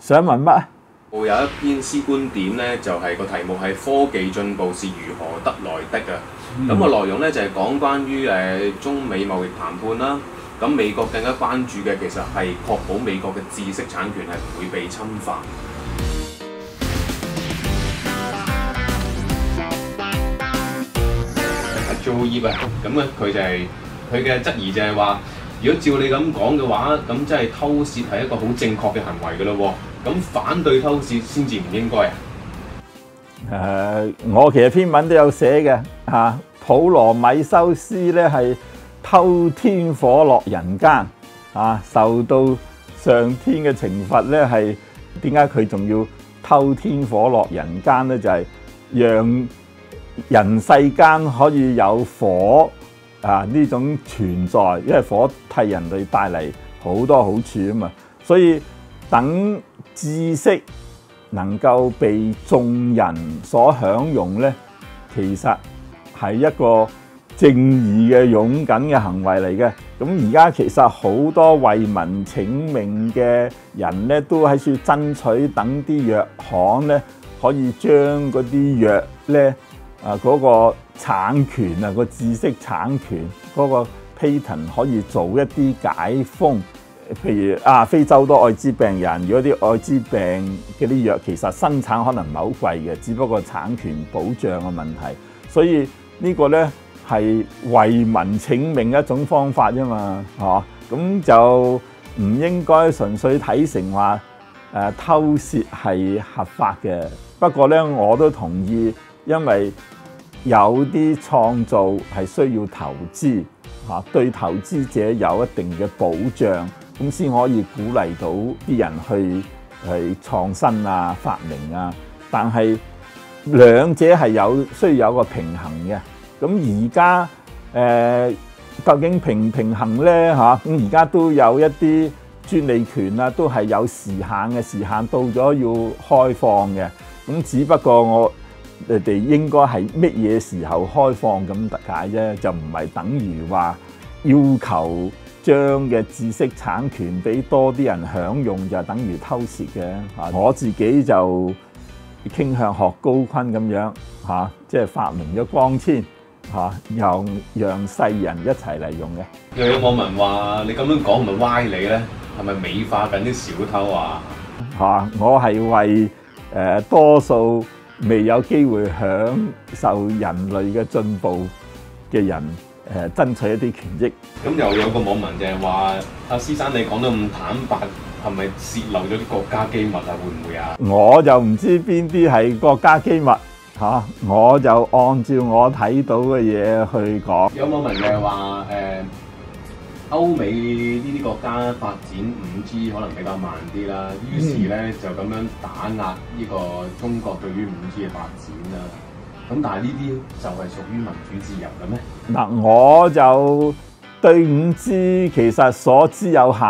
想問乜啊？我有一篇詩觀點咧，就係、個題目係科技進步是如何得來的啊。咁、個內容咧就係、講關於誒、中美貿易談判啦。咁美國更加關注嘅其實係確保美國嘅知識產權係唔會被侵犯。阿 Joe Yip 啊，咁咧佢就係佢嘅質疑就係話，如果照你咁講嘅話，咁即係偷竊係一個好正確嘅行為嘅咯喎。咁反對偷竊先至唔應該啊。誒、我其實篇文都有寫嘅嚇、普羅米修斯咧係偷天火落人間啊，受到上天嘅懲罰咧係點解佢仲要偷天火落人間咧？就係、讓人世間可以有火啊呢種存在，因為火替人類帶嚟好多好處啊嘛，所以等知識能夠被眾人所享用咧，其實係一個正義嘅勇敢嘅行為嚟嘅。咁而家其實好多為民請命嘅人咧，都喺處爭取等啲藥行咧，可以將嗰啲藥咧啊嗰、個產權啊、個知識產權嗰、個 patent 可以做一啲解封。譬如啊，非洲多愛滋病人，如果啲愛滋病嗰啲藥其實生產可能唔係好貴嘅，只不過產權保障嘅問題，所以呢個呢係為民請命一種方法啫嘛，嚇、咁就唔應該純粹睇成話誒、偷竊係合法嘅。不過呢，我都同意，因為有啲創造係需要投資嚇、對投資者有一定嘅保障。咁先可以鼓勵到啲人去去創新啊、發明啊。但係兩者係有需要有個平衡嘅。咁而家誒究竟平唔平衡咧嚇？咁而家都有一啲專利權啊，都係有時限嘅，時限到咗要開放嘅。咁只不過我你哋應該係乜嘢時候開放咁解啫，就唔係等於話要求。將嘅知識產權俾多啲人享用，就等於偷竊嘅嚇。我自己就傾向學高坤咁樣嚇，即係發明咗光纖嚇，又讓世人一齊嚟用嘅。又有網民話：你咁樣講係咪歪理咧？係咪美化緊啲小偷啊？嚇！我係為誒、呃多數未有機會享受人類嘅進步嘅人誒、呃、爭取一啲權益。咁又有個網民就係話：阿師生你講得咁坦白，係咪泄漏咗啲國家機密啊？會唔會啊？我就唔知邊啲係國家機密嚇、我就按照我睇到嘅嘢去講。有網民就係話誒，歐美呢啲國家發展五 G 可能比較慢啲啦，於是咧就咁樣打壓呢個中國對於五 G 嘅發展啦。咁但係呢啲就係屬於民主自由嘅咩？嗱，我就對五 G 其實所知有限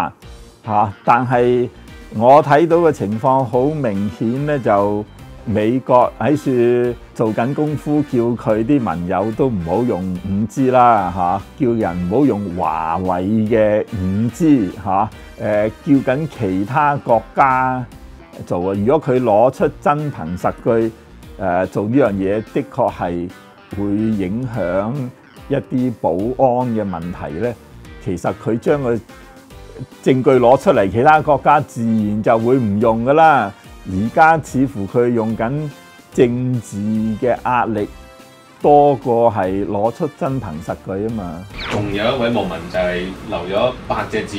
嚇、但係我睇到嘅情況好明顯咧，就美國喺處做緊功夫，叫佢啲盟友都唔好用五 G 啦嚇、叫人唔好用華為嘅五 G 嚇、誒、叫緊其他國家做啊！如果佢攞出真憑實據。誒、做呢樣嘢，的確係會影響一啲保安嘅問題咧。其實佢將個證據攞出嚟，其他國家自然就會唔用噶啦。而家似乎佢用緊政治嘅壓力多過係攞出真憑實據啊嘛。仲有一位網民就係留咗八隻字，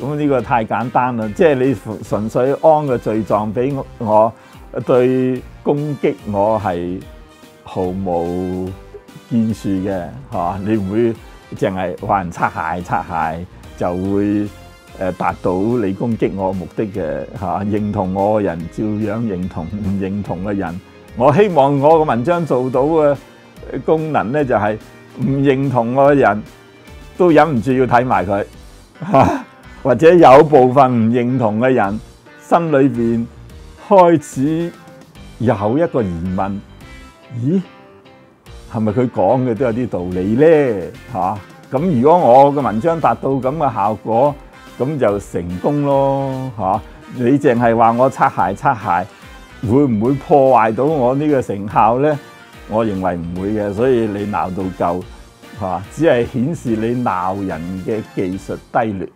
咁呢個太簡單啦。即係你純粹安個罪狀俾我，對攻擊我係毫無建樹嘅，嚇、你唔會淨係話人擦鞋擦鞋就會誒達到你攻擊我目的嘅嚇、認同我嘅人照樣認同，唔認同嘅人，我希望我個文章做到嘅功能咧，就係、唔認同我嘅人都忍唔住要睇埋佢嚇，或者有部分唔認同嘅人心里邊開始有一個疑問：咦，係咪佢講嘅都有啲道理咧？嚇、咁如果我嘅文章達到咁嘅效果，咁就成功咯嚇、你淨係話我擦鞋擦鞋，會唔會破壞到我呢個成效咧？我認為唔會嘅，所以你鬧到夠嚇、只係顯示你鬧人嘅技術低劣。